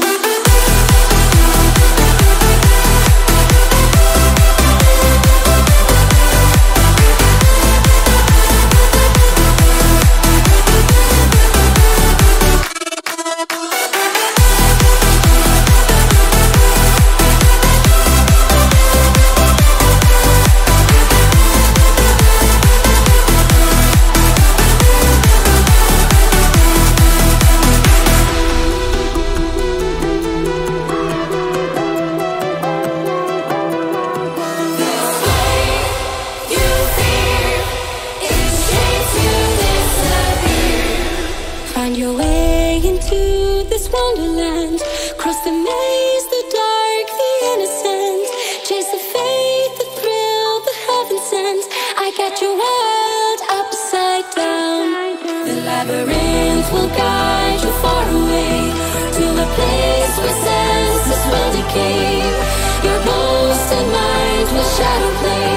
Thank you. Find your way into this wonderland. Cross the maze, the dark, the innocent. Chase the faith, the thrill, the heaven sent. I got your world upside down. The labyrinth will guide you far away to a place where senses will decay. Your bones and mind will shadow play.